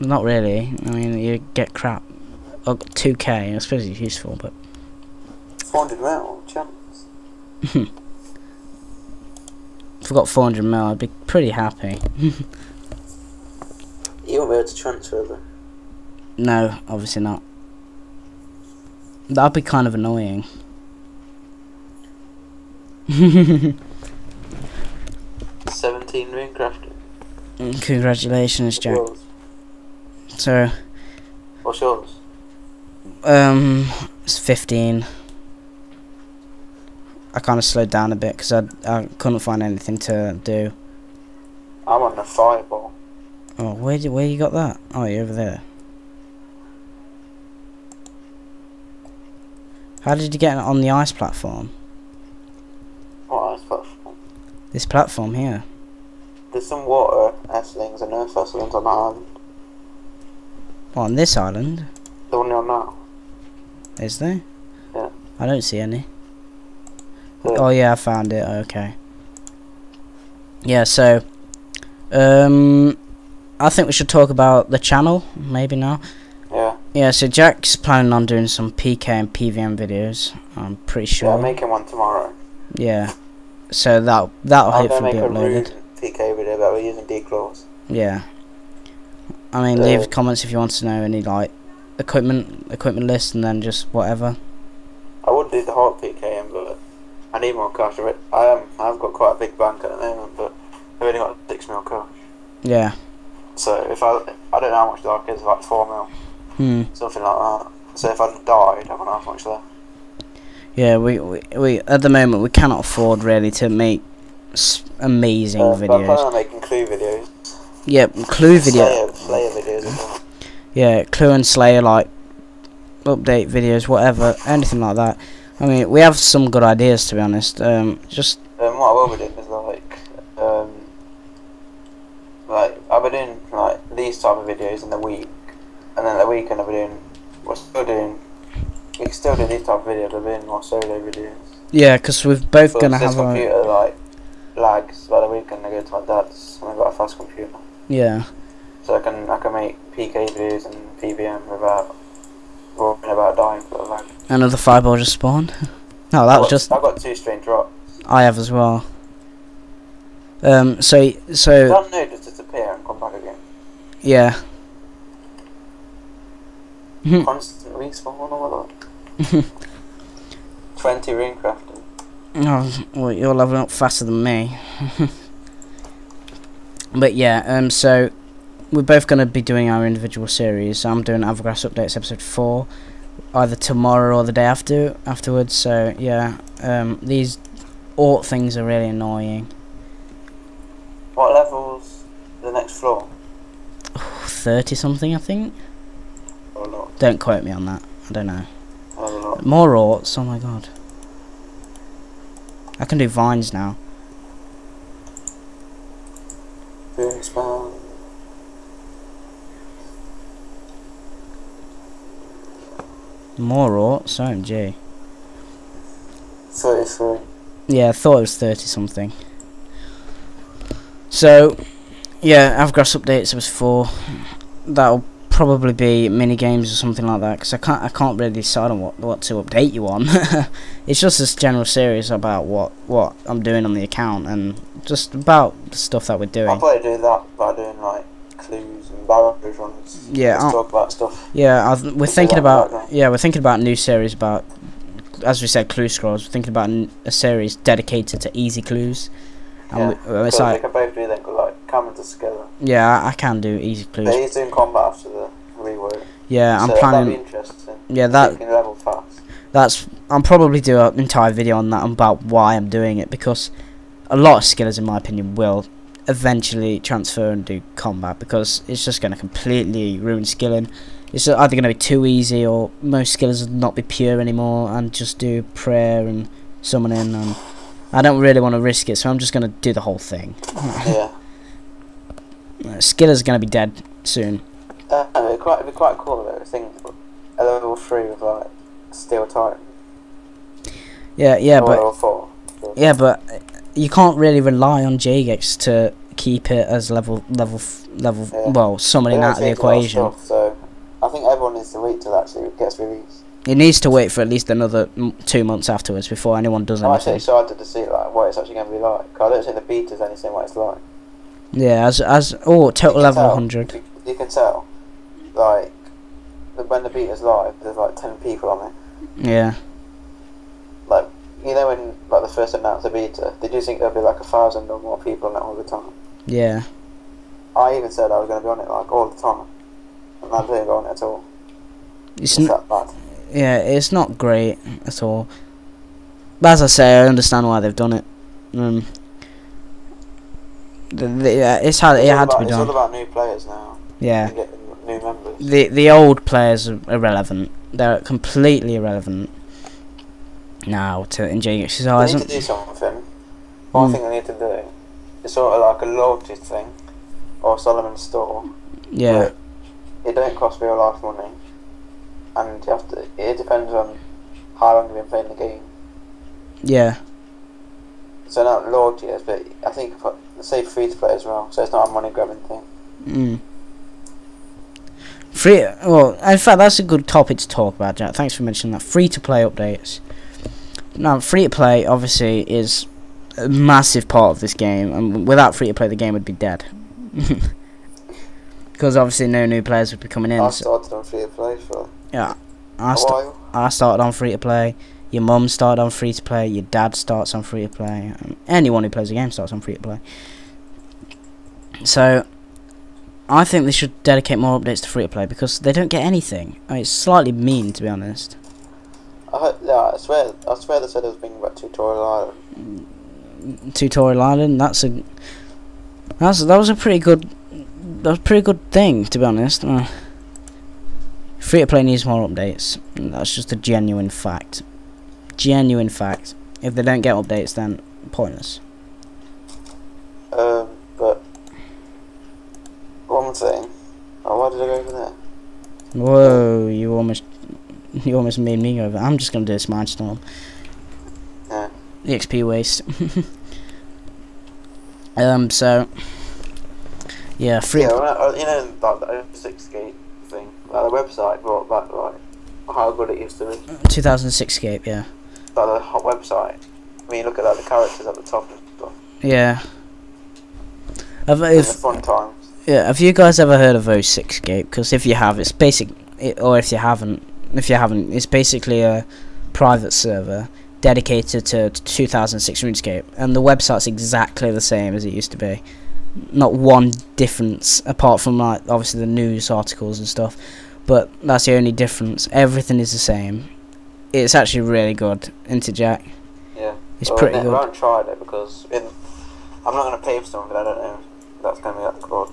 not really. I mean, you get crap. Oh, 2k, I suppose it's useful, but 400 mil, chance. if I got 400 mil, I'd be pretty happy. You won't be able to transfer them. no, obviously not. That'd be kind of annoying. 17 rune crafting. Congratulations, Jack. Yours. So, What's yours? um, it's 15. I kind of slowed down a bit because I, I couldn't find anything to do. I'm on the fireball. Oh, where did, where you got that? Oh, you're over there. How did you get on the ice platform? What ice platform? This platform here. There's some water esslings and earth esslings on that island. What, on this island? The one you're on now. Is there? Yeah. I don't see any. Yeah. Oh yeah, I found it. Okay. Yeah, so um I think we should talk about the channel maybe now. Yeah. Yeah, so Jack's planning on doing some PK and PVM videos. I'm pretty Yeah, sure. I'm making one tomorrow. Yeah. So that that'll I'm hopefully be uploaded. PK video about we're using declaws. Yeah. I mean, leave Uh, comments if you want to know any like equipment equipment list and then just whatever. I would do the hot PKM, but I need more cash. I I am. I've got quite a big bank at the moment, but I've only got six mil cash. Yeah. So if I, I don't know how much dark is, like four mil, Hmm. something like that. So if I died, I wouldn't have much left. Yeah, we, we we at the moment we cannot afford really to make amazing Uh, videos. making clue videos. Yeah, Clue video. Slayer, Slayer videos well. Yeah, Clue and Slayer like update videos, whatever, anything like that. I mean, we have some good ideas to be honest. Um, just Um, what I will be doing is like, um, like I'll be doing like these type of videos in the week, and then the weekend I'll be doing. We're still doing. We can still do these type of videos. I'll be doing more solo videos. yeah, because we're both But gonna have computer like lags by the weekend. I go to my dad's and I've got a fast computer, yeah. so I can I can make PK videos and PVM without worrying about dying for the lag. Another fireball just spawned. no, that I was got- just I got two strange drops. I have as well. Um, so so Don't know just disappear and come back again. yeah. Constant respawn or what? Twenty rune crafting. Oh, well, you're leveling up faster than me. but yeah, um, so we're both going to be doing our individual series. I'm doing Avagrath Updates episode 4, either tomorrow or the day after afterwards. So yeah, um, these Ort things are really annoying. What levels the next floor? 30 something, I think? Or not? Don't quote me on that. I don't know. I don't know. More Orts, oh my god. I can do vines now. More Orts, OMG. Thirty-three. Yeah, I thought it was 30 something. So, yeah, Avagrath updates it was four. That'll probably be mini games or something like that because I can't I can't really decide on what what to update you on. it's just this general series about what what I'm doing on the account and just about the stuff that we're doing. I'll probably do that by doing like clues and runs. Yeah, I'll- talk about stuff. Yeah, we're thinking about yeah we're thinking about a new series about as we said clue scrolls. We're thinking about a series dedicated to easy clues. And Yeah, we, it's like they can both do them like together. yeah, I, I can do easy clues. But he's doing combat after the. Yeah, I'm so planning. Yeah, that level fast. that's. I'm probably do an entire video on that about why I'm doing it because a lot of skillers, in my opinion, will eventually transfer and do combat because it's just going to completely ruin skilling. It's either going to be too easy or most skillers will not be pure anymore and just do prayer and summoning and I don't really want to risk it, so I'm just going to do the whole thing. yeah. Skiller's gonna be dead soon. Uh, it'd, be quite, it'd be quite cool though. I think a level three with like steel titan. Yeah, yeah, or but level four. yeah, but you can't really rely on Jagex to keep it as level level level. Yeah. Well, summoning out of the changed a lot of equation. stuff, so I think everyone needs to wait till actually it gets released. It needs to wait for at least another m- two months afterwards before anyone does anything. I'm actually excited to see like what it's actually going to be like. 'cause I don't think the beta's anything what it's like. Yeah, as as oh total level tell- 100. You, you can tell, like, when the beat is live, there's like ten people on it. Yeah, Like, you know when like the first announced the beta, did you think there'd be like a thousand or more people on it all the time? yeah. I even said I was going to be on it like all the time, and I didn't go on it at all. It's It's that bad. yeah, it's not great at all. But as I say, I understand why they've done it. Um, the, the, yeah, it's had it had to about, be It's all done. about new players now. Yeah. New members. The the old players are irrelevant. They're completely irrelevant now to in Jagex's They need to do something. One Mm. thing they need to do is sort of like a loyalty thing, or Solomon's store. Yeah, It don't cost real life money, and you have to. It depends on how long you've been playing the game. yeah, So not loyalty is, but I think say free to play as well. So it's not a money grabbing thing. mm. Free. Well, in fact, that's a good topic to talk about, Jack. Thanks for mentioning that. Free to play updates. Now, free to play obviously is a massive part of this game, and without free to play, the game would be dead. Because obviously, no new players would be coming in. I started on free to play for yeah, I while. I started on free to play. Your mum started on free to play. Your dad starts on free to play. Anyone who plays a game starts on free to play. So, I think they should dedicate more updates to free to play because they don't get anything. I mean, it's slightly mean, to be honest. I yeah, I swear, I swear they said it was being about tutorial island. Tutorial Island. That's a that's that was a pretty good that was a pretty good thing, to be honest. Uh, free to play needs more updates. That's just a genuine fact. Genuine fact. If they don't get updates, then pointless. Um, one thing. Oh, why did I go over there? Whoa, you almost you almost made me go over. I'm just gonna do this mindstorm. Yeah. The XP waste. um so yeah, free Yeah, well, uh, you know, like the 06 gate thing, like the website brought back like how good it used to be. 2006 scape, yeah. Like the hot website. I mean, look at like the characters at the top and stuff. Yeah. The if, fun times. Yeah, have you guys ever heard of 06 scape? Because if you have, it's basic, it, or if you haven't, if you haven't, it's basically a private server dedicated to, to 2006 RuneScape, and the website's exactly the same as it used to be. Not one difference, apart from like obviously the news articles and stuff. But that's the only difference. Everything is the same. It's actually really good, Jack? Yeah. It's Well, pretty I good. haven't tried it because in, I'm not going to pay for something that I don't know that's going to be that good.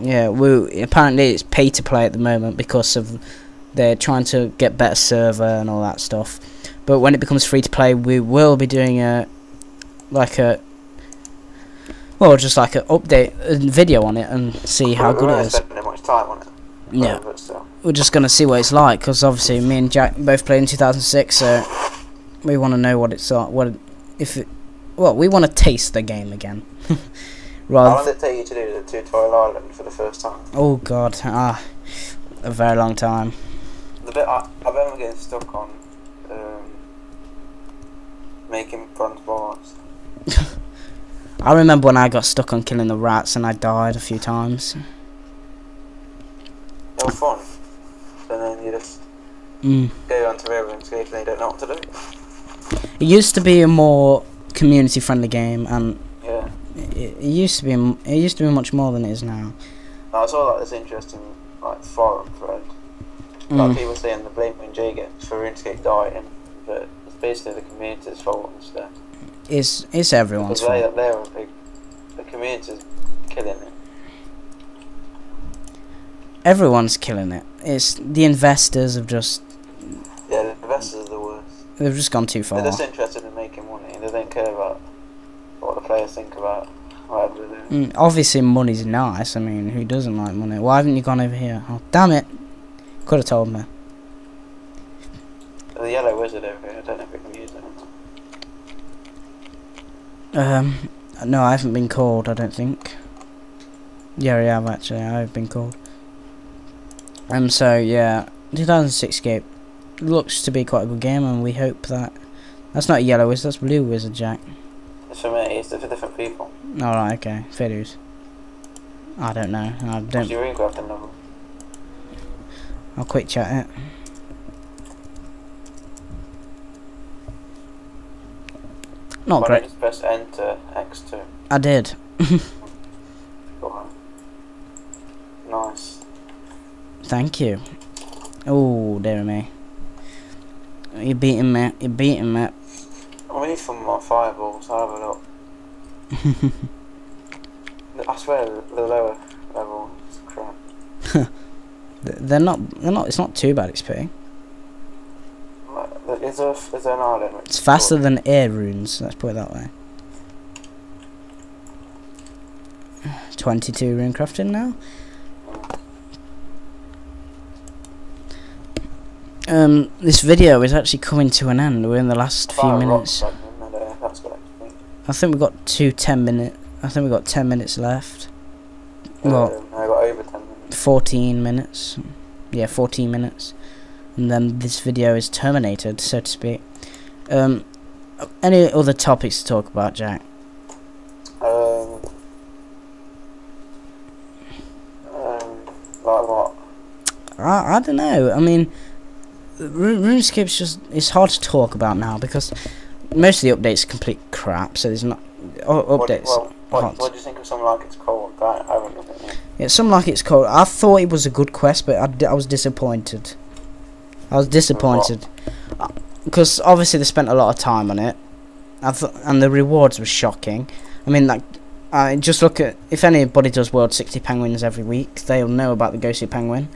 Yeah, we apparently it's pay to play at the moment because of they're trying to get better server and all that stuff. But when it becomes free to play, we will be doing a like a well, just like a update a video on it and see how good it is. spending much time on it. Yeah, we're just gonna see what it's like because obviously me and Jack both played in 2006, so we want to know what it's like. What if it? Well, we want to taste the game again. How Rather, long did it take you to do the tutorial island for the first time? oh god, ah, a very long time. The bit I, I remember getting stuck on um, making bronze bars. I remember when I got stuck on killing the rats and I died a few times. They were fun. And then you just Mm. go onto and escape and you don't know what to do. It used to be a more community-friendly game, and Yeah. It, it used to be it used to be much more than it is now. I saw like this interesting like forum thread. Like Mm. people saying they're blaming Jagex for RuneScape dying, but it's basically the community's fault instead. It's it's everyone's Because they, fault. they're a big, the community's killing it. Everyone's killing it. It's the investors have just Yeah, the investors are the worst. they've just gone too far. They're just interested in making money. They don't care about what the players think about. whatever they're doing. Mm, obviously, money's nice. I mean, who doesn't like money? Why haven't you gone over here? Oh, damn it! Could have told me. The yellow wizard over here, I don't know if we can use it. Um, no, I haven't been called. I don't think. Yeah, I have actually. I've been called. Um, so yeah, 2006 game looks to be quite a good game, and we hope that that's not yellow wizard, that's blue wizard, Jack. For me, it's for different people. All right, okay, fair dues. I don't know. I don't. your runecrafting level? I'll quick chat it. Not Why great. don't you press enter X2? I did. Nice. Thank you. Oh, dear me. You're beating me. You're beating me. We need some more fireballs, I'll have a look. I swear the, lower level is crap. They're not. They're not. It's not too bad XP. Is there, is there an island? It's faster than air runes. Let's put it that way. Twenty-two rune crafting now. Um, this video is actually coming to an end. We're in the last few minutes. uh, I think we've got two ten minute. I think we've got ten minutes left. Well, Um, I got over 10 minutes. 14 minutes. Yeah, 14 minutes. And then this video is terminated, so to speak. Um, any other topics to talk about, Jack? Um, um, like what? I, I don't know. I mean, RuneScape's just it's hard to talk about now because most of the updates are complete crap. So there's not oh, What, updates. well, what, what do you think of something like it's cold? I, I haven't looked at it. Yeah, something like it's called. I thought it was a good quest, but I, d- I was disappointed. I was disappointed because obviously they spent a lot of time on it. I th- and the rewards were shocking. I mean, like, I just look at if anybody does World 60 Penguins every week, they'll know about the Ghostly Penguin.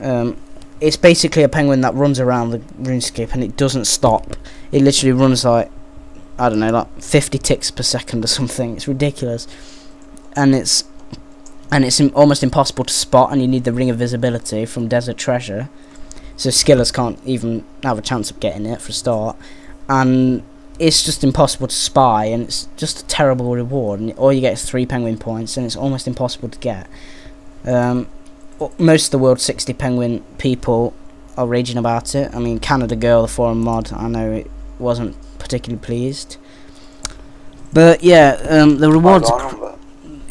Um, it's basically a penguin that runs around the RuneScape and it doesn't stop. It literally runs like I don't know, like 50 ticks per second or something. It's ridiculous, and it's and it's almost impossible to spot. And you need the ring of visibility from Desert Treasure, so skillers can't even have a chance of getting it for a start. And it's just impossible to spy, and it's just a terrible reward. And all you get is three penguin points, and it's almost impossible to get. Um, most of the World 60 Penguin people are raging about it. I mean, Canada Girl, the forum mod, I know it wasn't particularly pleased. But yeah, um, the rewards.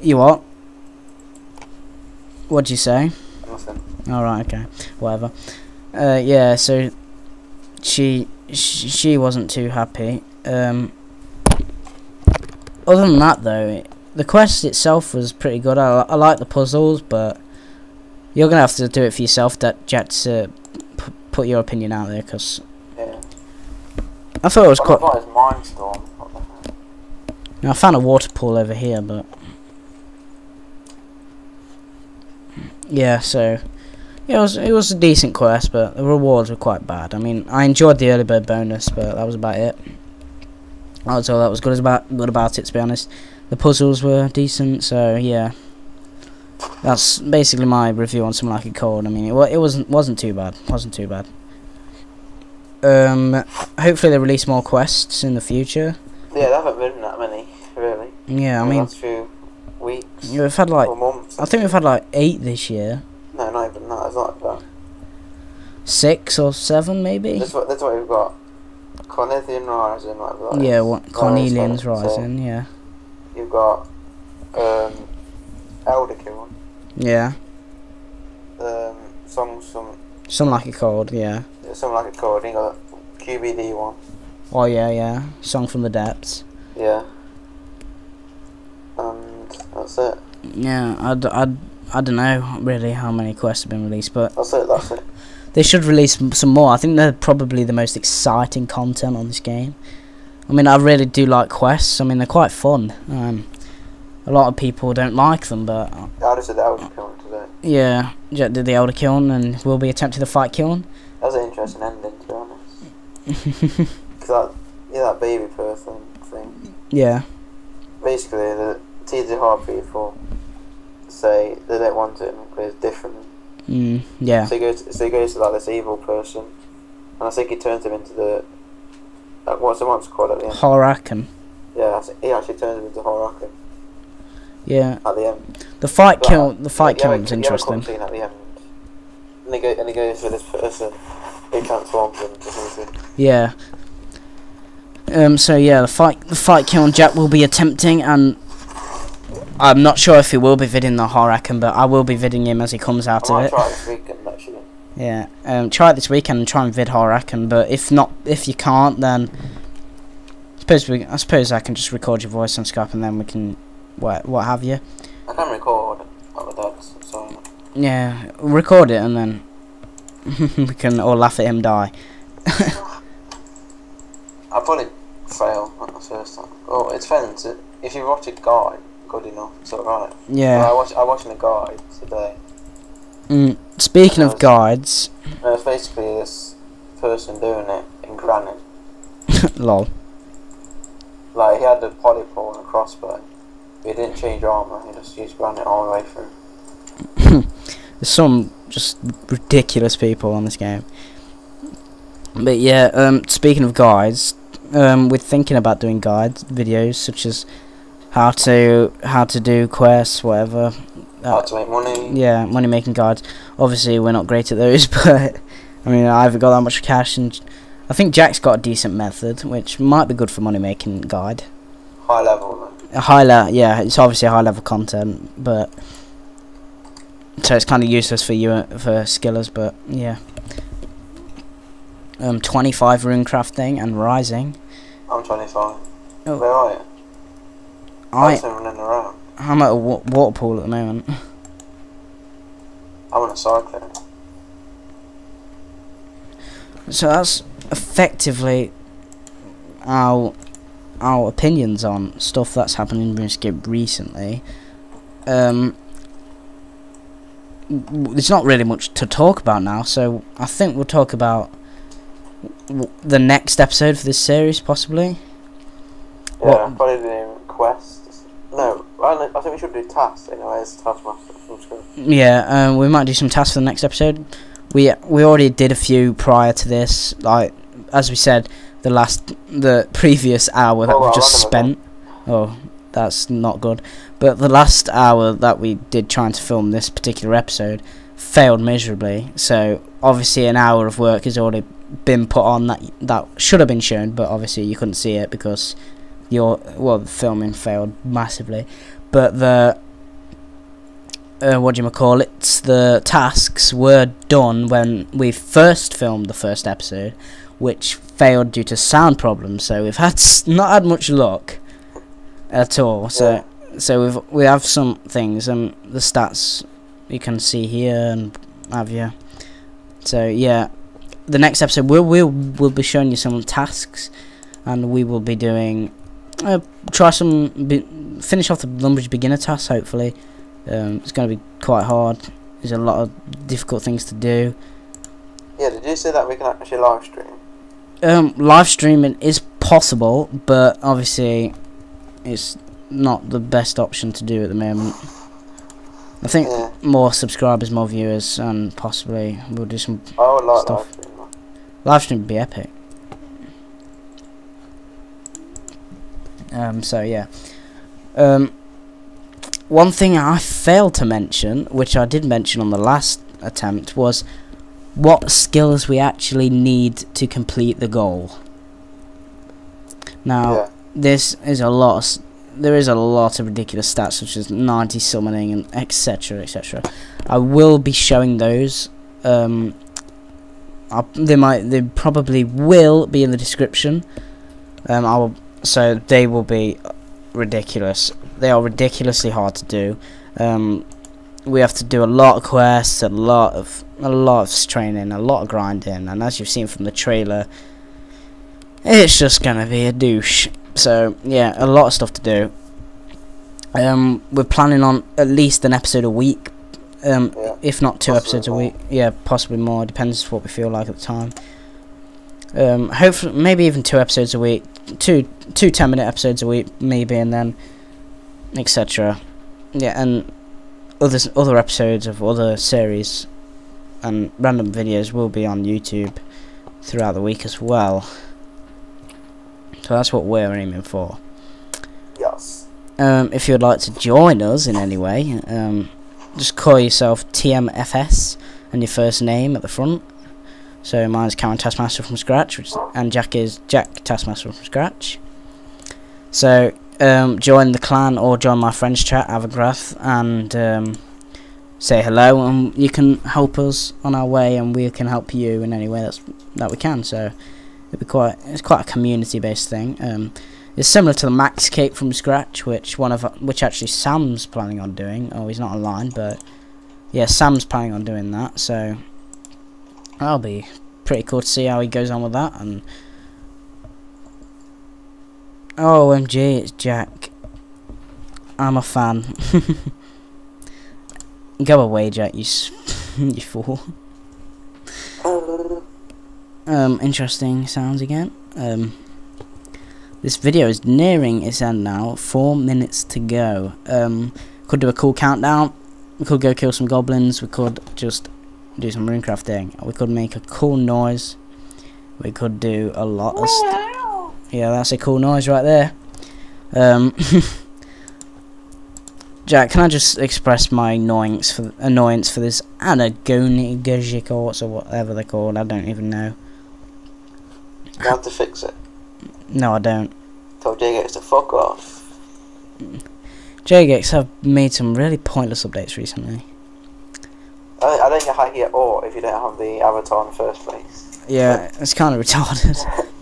You what? What'd you say? Nothing. Alright, okay. Whatever. Uh, yeah, so she, she she wasn't too happy. Um, other than that, though, it, the quest itself was pretty good. I, I like the puzzles, but you're gonna have to do it for yourself. That Jet to p- put your opinion out there, because Yeah. I thought it was What quite. about is Mindstorm? What the heck? Now, I found a water pool over here, but yeah, so yeah, it was it was a decent quest, but the rewards were quite bad. I mean, I enjoyed the early bird bonus, but that was about it. That's all that was good about good about it, to be honest. The puzzles were decent, so yeah. That's basically my review on something like a code. I mean, it, it wasn't wasn't too bad. wasn't too bad. Um, hopefully they release more quests in the future. Yeah, there haven't been that many, really. Yeah, I mean, last few weeks yeah, we've had like. I think we've had like eight this year, No, not even that. It's not that. six or seven maybe. That's what, that's what we've got. Carnillean Rising, like that. Yeah, what Carnillean's so- Rising. Yeah, You've got um, Elder Kiln, yeah. um, some, some, Something like it called. Yeah. something like a code. You got QBD one. Oh yeah, yeah. Song from the depths. Yeah. And that's it. Yeah, I, d- I, d- I don't know really how many quests have been released, but That's it. That's it. they should release some more. I think they're probably the most exciting content on this game. I mean, I really do like quests. I mean, they're quite fun. Um, a lot of people don't like them, but uh, I just said Elder Kiln today. yeah, Jet did the Elder Kiln and will be attempting to fight Kiln. That's an interesting ending, to be honest. Because that, yeah, that baby person thing. yeah, Basically, the hard people say they don't want it because it's different. Mm, yeah. So he goes, so he goes to like this evil person, and I think he turns him into the. Uh, what's the monster called at the end? Har-Aken. Yeah, he actually turns him into Har-Aken Yeah. at the end. The fight But, kill. The fight you have a- killing's you have a interesting. at the end, and he, go, and he goes for this person who transforms him. Yeah. Um. So yeah, the fight. The fight Kiln on Jack will be attempting, and I'm not sure if he will be vidding the Har-Aken, but I will be vidding him as he comes out I of it. try this weekend actually. Yeah. Um. Try it this weekend and try and vid Har-Aken, but if not, if you can't, then suppose we. I suppose I can just record your voice on Skype, and then we can, what what have you. I can record dad's, so Yeah. Record it, and then we can all laugh at him die. I'll probably fail at the first time. Oh, it depends. If you watch a guide, good enough, it's alright. Yeah. I watch I watched the guide today. Mm, speaking of guides, And it's basically this person doing it in granite. lol. Like he had the polypore and a crossbow. He didn't change armor. He just used granite all the way through. There's some just ridiculous people on this game. But yeah, um, speaking of guides, um, we're thinking about doing guides videos such as how to how to do quests, whatever. How Uh, to make money. yeah, money making guides. Obviously, we're not great at those, but I mean, I haven't got that much cash, and I think Jack's got a decent method, which might be good for money making guide. High level. High level yeah it's obviously high level content but so it's kind of useless for you for skillers but yeah um 25 rune crafting and rising I'm 25. Oh. Where are you? i I'm running around. i'm at a wa- water pool at the moment I'm on a cyclone. so that's effectively our our opinions on stuff that's happened in RuneScape recently um there's not really much to talk about now, so I think we'll talk about w- the next episode for this series, possibly. Yeah, What- probably doing quests. No, I, I think we should do tasks anyway as Taskmaster. Yeah, um, we might do some tasks for the next episode. We we already did a few prior to this, like as we said, the last the previous hour that Oh, we well, just spent. Oh, that's not good. But the last hour that we did trying to film this particular episode failed miserably. So obviously an hour of work has already been put on that that should have been shown, but obviously you couldn't see it because your well the filming failed massively. But the uh, what do you call it? The tasks were done when we first filmed the first episode, which failed due to sound problems. So we've had s- not had much luck at all. So so we've we have some things and the stats you can see here and have you. So yeah, the next episode we'll we'll we'll be showing you some tasks, and we will be doing uh, try some be, finish off the Lumbridge beginner tasks. Hopefully, um, it's going to be quite hard. There's a lot of difficult things to do. Yeah, did you say that we can actually live stream? Um, live streaming is possible, but obviously, it's not the best option to do at the moment. I think Yeah, more subscribers, more viewers, and possibly we'll do some would like Stuff. live stream. live stream. Would be epic. Um. So yeah. Um. One thing I failed to mention, which I did mention on the last attempt, was what skills we actually need to complete the goal. Now, Yeah, this is a lot. There is a lot of ridiculous stats, such as 90 summoning and etc. etc. I will be showing those. Um, I, they might. They probably will be in the description. Um, I will. So they will be ridiculous. They are ridiculously hard to do. Um, we have to do a lot of quests, a lot of a lot of training, a lot of grinding, and as you've seen from the trailer, it's just gonna be a douche. So yeah, a lot of stuff to do. Um, we're planning on at least an episode a week, um, yeah. if not two episodes a week. Yeah, possibly more. Depends what we feel like at the time. Um, hopefully, maybe even two episodes a week. Two two ten minute episodes a week, maybe, and then etc. Yeah, and other other episodes of other series and random videos will be on YouTube throughout the week as well. So that's what we're aiming for. Yes. Um, if you'd like to join us in any way, um, just call yourself TMFS and your first name at the front. So mine's Camron Taskmaster from Scratch, which, and Jack is Jack Taskmaster from Scratch. So um, join the clan or join my friends chat, Avagrath, and um, say hello, and you can help us on our way, and we can help you in any way that's that we can. So it'd be quite it's quite a community based thing. Um, it's similar to the Max Cape from scratch, which one of which actually Sam's planning on doing. Oh, he's not online, but yeah, Sam's planning on doing that. So that'll be pretty cool to see how he goes on with that. And oh, MG, it's Jack. I'm a fan. Go away, Jack. You, you fool. Um, interesting sounds again. Um, this video is nearing its end now. Four minutes to go. Um, could do a cool countdown. We could go kill some goblins. We could just do some rune crafting. We could make a cool noise. We could do a lot of stuff. Yeah, that's a cool noise right there. Um, Jack, can I just express my annoyance for annoyance for this Anagogic or whatever they're called? I don't even know. you have to fix it. No, I don't. Told Jay to fuck off. Jagex have made some really pointless updates recently. I, I don't get how you get or if you don't have the avatar in the first place. Yeah, it's kind of retarded.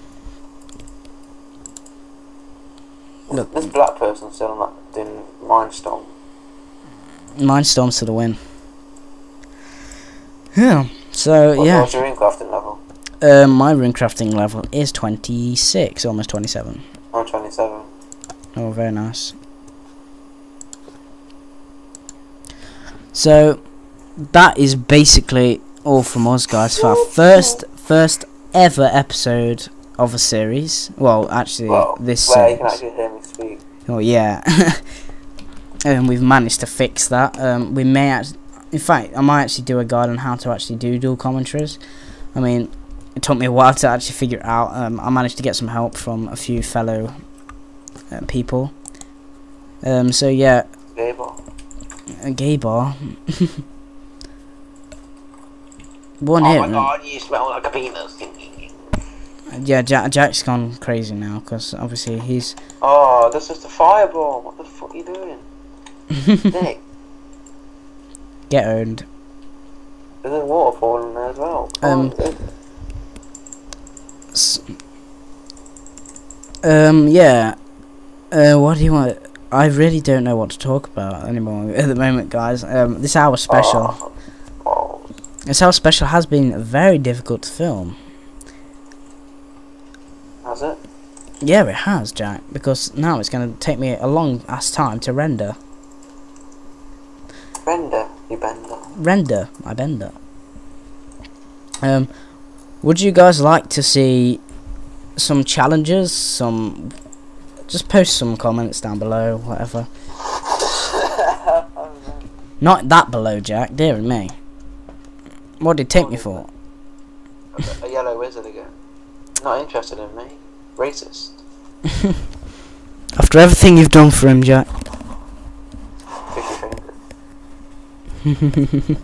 Look. This black person still that doing Mindstorm. Mindstorms to the win. Yeah. So What, yeah, What's your crafting level? um, my rune crafting level is 26, almost 27. I'm 27. Oh, very nice. So that is basically all from us, guys, for our first first ever episode of a series. Well, actually, Well, this where you can series. Actually speak. Oh yeah. and we've managed to fix that. Um, we may act- in fact, I might actually do a guide on how to actually do dual commentaries. I mean, it took me a while to actually figure it out. Um, I managed to get some help from a few fellow uh, people. Um, so yeah, Gable. a gay bar. One oh hit. my god, you smell like a penis. Yeah, Jack, Jack's gone crazy now because obviously he's. Oh, this is the fireball. What the fuck are you doing? Nick, Get owned. there's a waterfall in there as well. Come Um, on, Um, yeah. Uh, what do you want? I really don't know what to talk about anymore at the moment, guys. Um, this hour special. Oh, oh. This hour special has been very difficult to film. Has it? Yeah, it has, Jack, because now it's going to take me a long ass time to render. Bender, you bender. Render, I bender. Um, would you guys like to see some challenges? Some, just post some comments down below, whatever. Not that below, Jack. Dear me. What did it take me for? a yellow wizard again. Not interested in me. Racist. After everything you've done for him, Jack.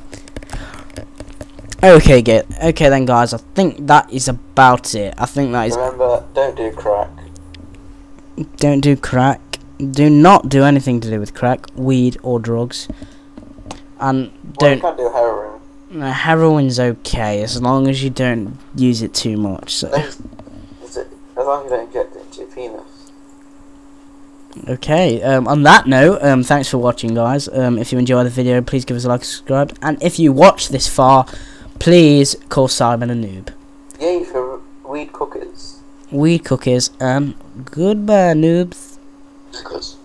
Okay, get okay then, guys. I think that is about it. I think that is. Remember, don't do crack. Don't do crack. Do not do anything to do with crack, weed, or drugs. And Well, you don't. can't do heroin. Uh, heroin's okay as long as you don't use it too much. So. Is it, as long as you inject it into your penis. Okay, um, on that note, um, thanks for watching, guys. Um, if you enjoyed the video, please give us a like and subscribe. And if you watch this far, please call Simon a noob. Yay for weed cookies. Weed cookies, and goodbye, noobs. Because